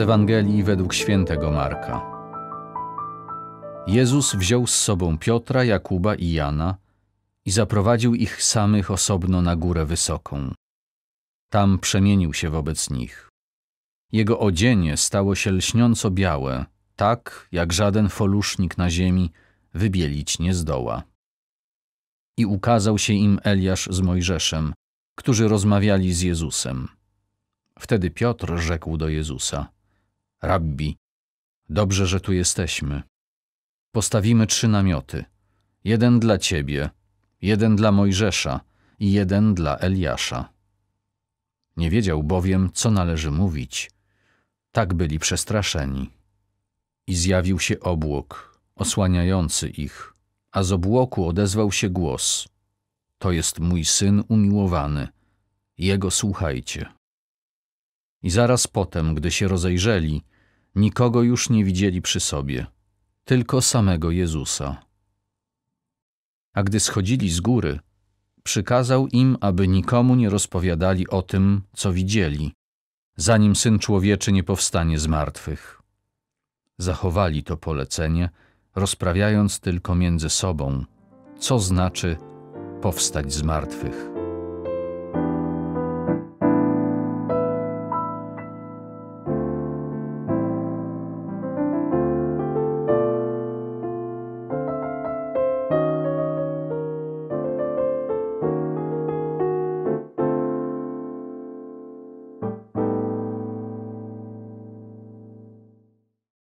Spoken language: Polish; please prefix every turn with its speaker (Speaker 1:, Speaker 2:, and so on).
Speaker 1: Ewangelii według świętego Marka. Jezus wziął z sobą Piotra, Jakuba i Jana i zaprowadził ich samych osobno na górę wysoką. Tam przemienił się wobec nich. Jego odzienie stało się lśniąco białe, tak jak żaden folusznik na ziemi wybielić nie zdoła. I ukazał się im Eliasz z Mojżeszem, którzy rozmawiali z Jezusem. Wtedy Piotr rzekł do Jezusa: Rabbi, dobrze, że tu jesteśmy. Postawimy trzy namioty: jeden dla ciebie, jeden dla Mojżesza i jeden dla Eliasza. Nie wiedział bowiem, co należy mówić. Tak byli przestraszeni. I zjawił się obłok, osłaniający ich, a z obłoku odezwał się głos: To jest mój syn umiłowany, jego słuchajcie. I zaraz potem, gdy się rozejrzeli, nikogo już nie widzieli przy sobie, tylko samego Jezusa. A gdy schodzili z góry, przykazał im, aby nikomu nie rozpowiadali o tym, co widzieli, zanim Syn Człowieczy nie powstanie z martwych. Zachowali to polecenie, rozprawiając tylko między sobą, co znaczy powstać z martwych.